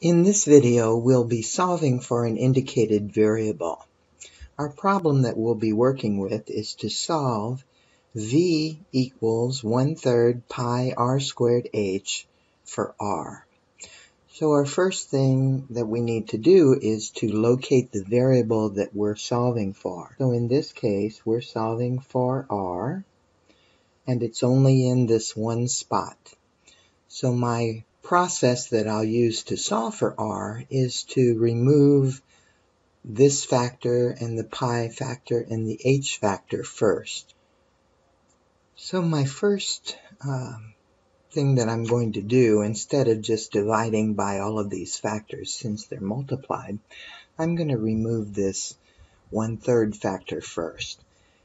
In this video, we'll be solving for an indicated variable. Our problem that we'll be working with is to solve v equals 1 third pi r squared h for r. So our first thing that we need to do is to locate the variable that we're solving for. So in this case, we're solving for r, and it's only in this one spot. So my process that I'll use to solve for r is to remove this factor and the pi factor and the h factor first. So my first um, thing that I'm going to do, instead of just dividing by all of these factors since they're multiplied, I'm going to remove this one-third factor first.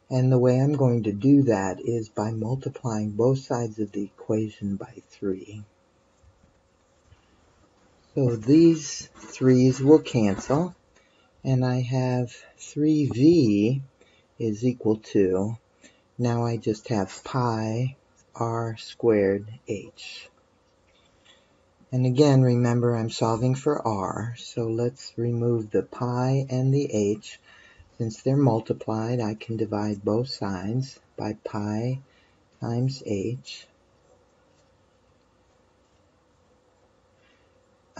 And the way I'm going to do that is by multiplying both sides of the equation by 3. So these threes will cancel, and I have 3v is equal to, now I just have pi r squared h. And again, remember I'm solving for r, so let's remove the pi and the h. Since they're multiplied, I can divide both sides by pi times h.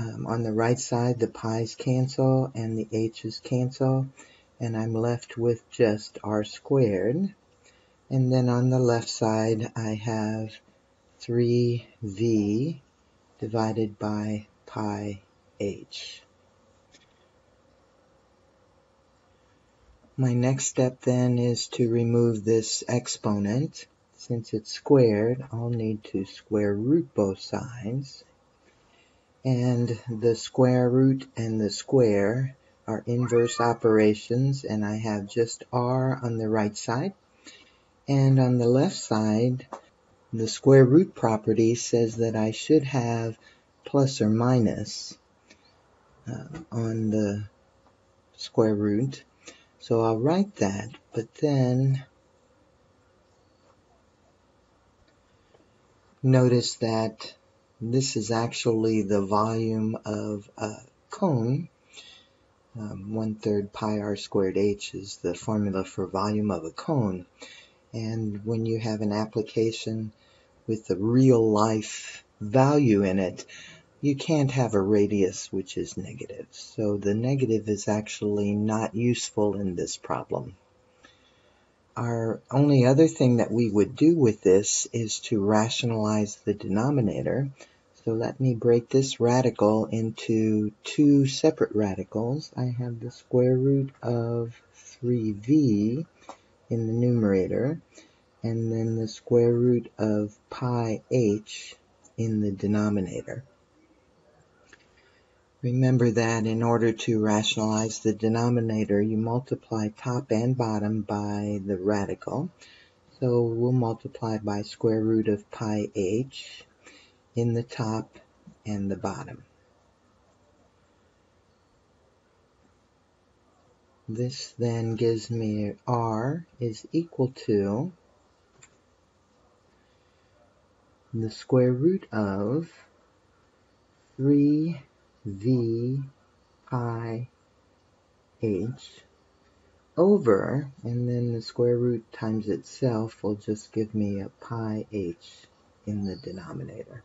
Um, on the right side, the pi's cancel and the h's cancel, and I'm left with just r squared. And then on the left side, I have 3v divided by pi h. My next step then is to remove this exponent. Since it's squared, I'll need to square root both sides and the square root and the square are inverse operations and I have just r on the right side. And on the left side the square root property says that I should have plus or minus uh, on the square root. So I'll write that but then notice that this is actually the volume of a cone. Um, one third pi r squared h is the formula for volume of a cone. And when you have an application with a real life value in it, you can't have a radius which is negative. So the negative is actually not useful in this problem. Our only other thing that we would do with this is to rationalize the denominator. So let me break this radical into two separate radicals. I have the square root of 3v in the numerator, and then the square root of pi h in the denominator. Remember that in order to rationalize the denominator, you multiply top and bottom by the radical. So we'll multiply by square root of pi h in the top and the bottom. This then gives me r is equal to the square root of 3v pi h over, and then the square root times itself will just give me a pi h in the denominator.